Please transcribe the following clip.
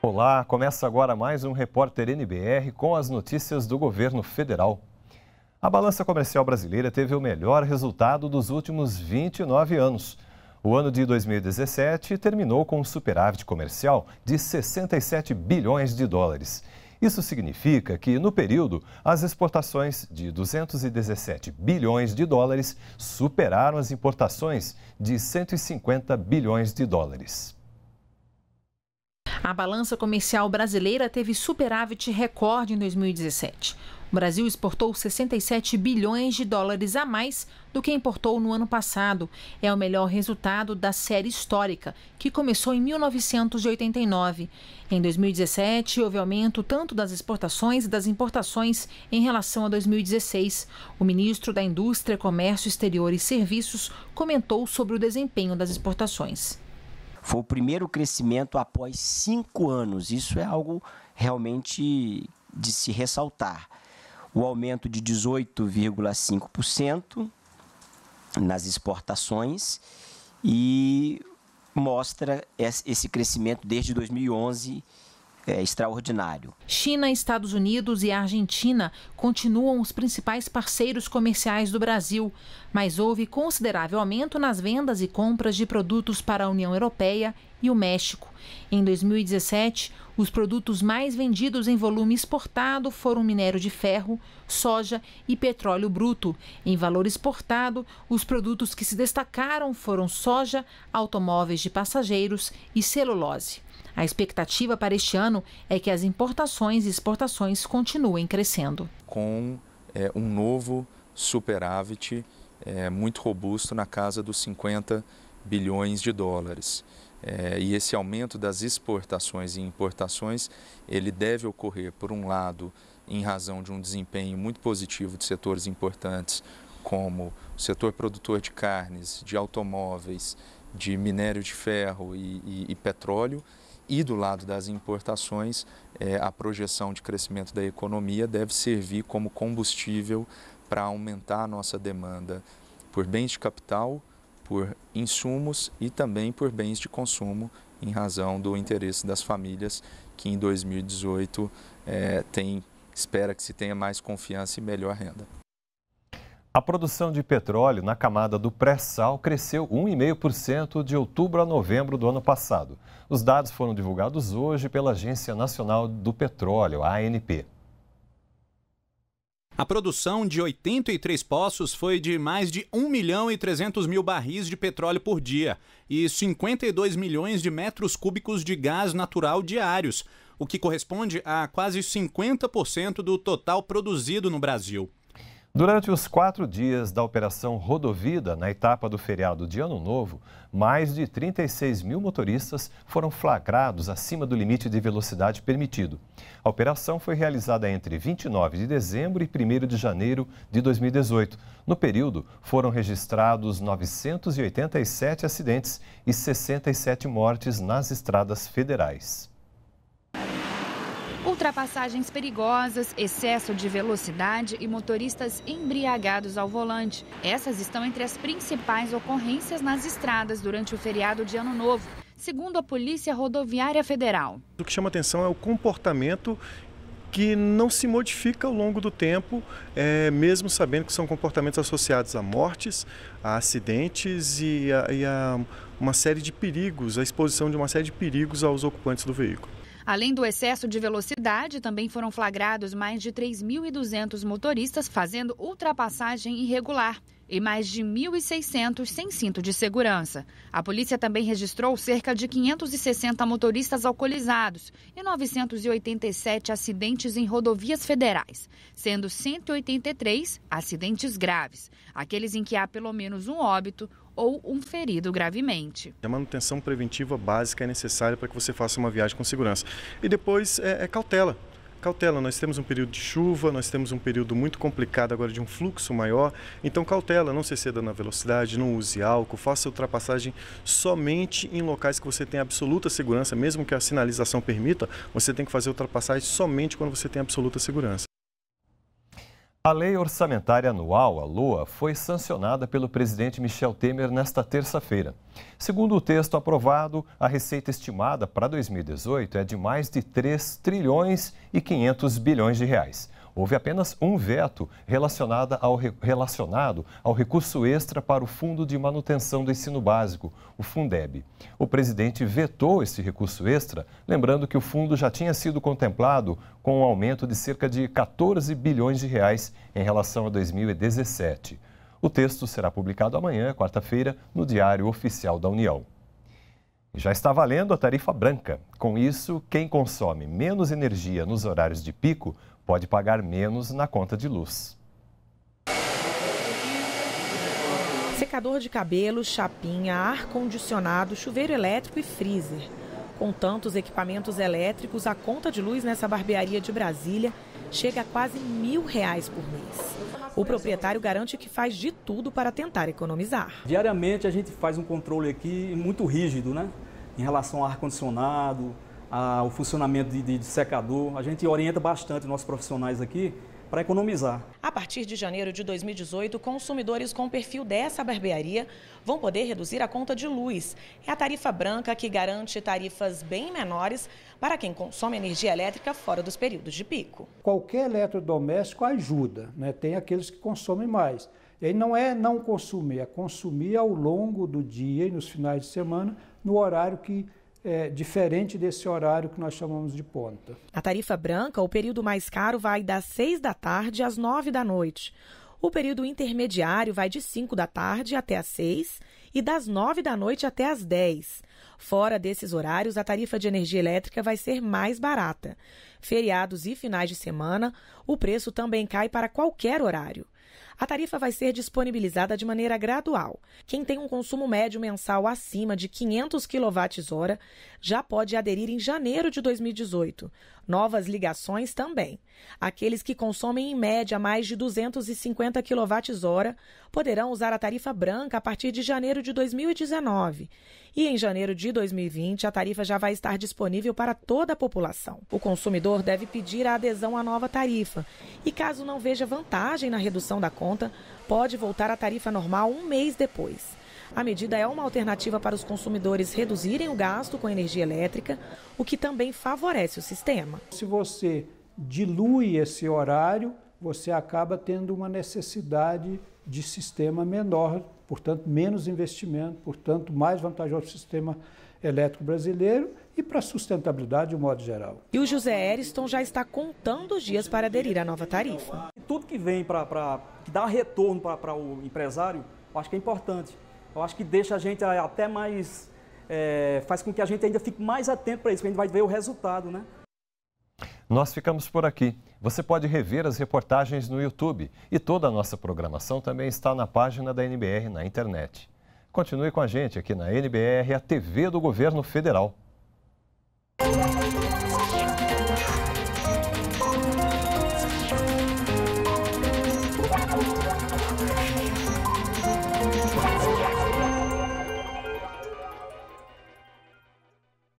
Olá, começa agora mais um Repórter NBR com as notícias do governo federal. A balança comercial brasileira teve o melhor resultado dos últimos 29 anos. O ano de 2017 terminou com um superávit comercial de 67 bilhões de dólares. Isso significa que, no período, as exportações de 217 bilhões de dólares superaram as importações de 150 bilhões de dólares. A balança comercial brasileira teve superávit recorde em 2017. O Brasil exportou 67 bilhões de dólares a mais do que importou no ano passado. É o melhor resultado da série histórica, que começou em 1989. Em 2017, houve aumento tanto das exportações e das importações em relação a 2016. O ministro da Indústria, Comércio Exterior e Serviços comentou sobre o desempenho das exportações. Foi o primeiro crescimento após cinco anos. Isso é algo realmente de se ressaltar. O aumento de 18,5% nas exportações e mostra esse crescimento desde 2011 é, extraordinário. China, Estados Unidos e Argentina continuam os principais parceiros comerciais do Brasil, mas houve considerável aumento nas vendas e compras de produtos para a União Europeia e o México. Em 2017, os produtos mais vendidos em volume exportado foram minério de ferro, soja e petróleo bruto. Em valor exportado, os produtos que se destacaram foram soja, automóveis de passageiros e celulose. A expectativa para este ano é que as importações e exportações continuem crescendo. Com é, um novo superávit é, muito robusto na casa dos 50 bilhões de dólares. É, e esse aumento das exportações e importações, ele deve ocorrer, por um lado, em razão de um desempenho muito positivo de setores importantes, como o setor produtor de carnes, de automóveis, de minério de ferro e, e, e petróleo, e do lado das importações, é, a projeção de crescimento da economia deve servir como combustível para aumentar a nossa demanda por bens de capital, por insumos e também por bens de consumo, em razão do interesse das famílias que em 2018 é, tem, espera que se tenha mais confiança e melhor renda. A produção de petróleo na camada do pré-sal cresceu 1,5% de outubro a novembro do ano passado. Os dados foram divulgados hoje pela Agência Nacional do Petróleo, ANP. A produção de 83 poços foi de mais de 1 milhão e 300 mil barris de petróleo por dia e 52 milhões de metros cúbicos de gás natural diários, o que corresponde a quase 50% do total produzido no Brasil. Durante os quatro dias da Operação Rodovida, na etapa do feriado de Ano Novo, mais de 36 mil motoristas foram flagrados acima do limite de velocidade permitido. A operação foi realizada entre 29 de dezembro e 1 de janeiro de 2018. No período, foram registrados 987 acidentes e 67 mortes nas estradas federais. Ultrapassagens perigosas, excesso de velocidade e motoristas embriagados ao volante. Essas estão entre as principais ocorrências nas estradas durante o feriado de Ano Novo, segundo a Polícia Rodoviária Federal. O que chama atenção é o comportamento que não se modifica ao longo do tempo, é, mesmo sabendo que são comportamentos associados a mortes, a acidentes e a, e a uma série de perigos, a exposição de uma série de perigos aos ocupantes do veículo. Além do excesso de velocidade, também foram flagrados mais de 3.200 motoristas fazendo ultrapassagem irregular e mais de 1.600 sem cinto de segurança. A polícia também registrou cerca de 560 motoristas alcoolizados e 987 acidentes em rodovias federais, sendo 183 acidentes graves, aqueles em que há pelo menos um óbito ou um ferido gravemente. A manutenção preventiva básica é necessária para que você faça uma viagem com segurança. E depois é, é cautela. Cautela, nós temos um período de chuva, nós temos um período muito complicado agora de um fluxo maior, então cautela, não se exceda na velocidade, não use álcool, faça ultrapassagem somente em locais que você tem absoluta segurança, mesmo que a sinalização permita, você tem que fazer ultrapassagem somente quando você tem absoluta segurança. A Lei Orçamentária Anual, a LOA, foi sancionada pelo presidente Michel Temer nesta terça-feira. Segundo o texto aprovado, a receita estimada para 2018 é de mais de 3 trilhões e 500 bilhões de reais houve apenas um veto relacionado ao, relacionado ao recurso extra para o Fundo de Manutenção do Ensino Básico, o Fundeb. O presidente vetou esse recurso extra, lembrando que o fundo já tinha sido contemplado com um aumento de cerca de 14 bilhões de reais em relação a 2017. O texto será publicado amanhã, quarta-feira, no Diário Oficial da União. Já está valendo a tarifa branca. Com isso, quem consome menos energia nos horários de pico pode pagar menos na conta de luz. Secador de cabelo, chapinha, ar-condicionado, chuveiro elétrico e freezer. Com tantos equipamentos elétricos, a conta de luz nessa barbearia de Brasília chega a quase mil reais por mês. O proprietário garante que faz de tudo para tentar economizar. Diariamente a gente faz um controle aqui muito rígido, né? Em relação ao ar-condicionado, o funcionamento de, de, de secador. A gente orienta bastante nossos profissionais aqui para economizar. A partir de janeiro de 2018, consumidores com perfil dessa barbearia vão poder reduzir a conta de luz. É a tarifa branca que garante tarifas bem menores para quem consome energia elétrica fora dos períodos de pico. Qualquer eletrodoméstico ajuda, né? tem aqueles que consomem mais. E não é não consumir, é consumir ao longo do dia e nos finais de semana, no horário que é, diferente desse horário que nós chamamos de ponta. Na tarifa branca, o período mais caro vai das 6 da tarde às 9 da noite. O período intermediário vai de 5 da tarde até às 6 e das 9 da noite até às 10. Fora desses horários, a tarifa de energia elétrica vai ser mais barata. Feriados e finais de semana, o preço também cai para qualquer horário. A tarifa vai ser disponibilizada de maneira gradual. Quem tem um consumo médio mensal acima de 500 kWh já pode aderir em janeiro de 2018. Novas ligações também. Aqueles que consomem em média mais de 250 kWh poderão usar a tarifa branca a partir de janeiro de 2019. E em janeiro de 2020, a tarifa já vai estar disponível para toda a população. O consumidor deve pedir a adesão à nova tarifa. E caso não veja vantagem na redução da conta, pode voltar à tarifa normal um mês depois. A medida é uma alternativa para os consumidores reduzirem o gasto com energia elétrica, o que também favorece o sistema. Se você dilui esse horário, você acaba tendo uma necessidade de sistema menor, portanto, menos investimento, portanto, mais vantajoso para o sistema elétrico brasileiro e para a sustentabilidade de um modo geral. E o José Eriston já está contando os dias para aderir à nova tarifa. Tudo que vem para que dá retorno para o empresário, eu acho que é importante. Eu acho que deixa a gente até mais. É, faz com que a gente ainda fique mais atento para isso, porque a gente vai ver o resultado, né? Nós ficamos por aqui. Você pode rever as reportagens no YouTube e toda a nossa programação também está na página da NBR na internet. Continue com a gente aqui na NBR, a TV do Governo Federal.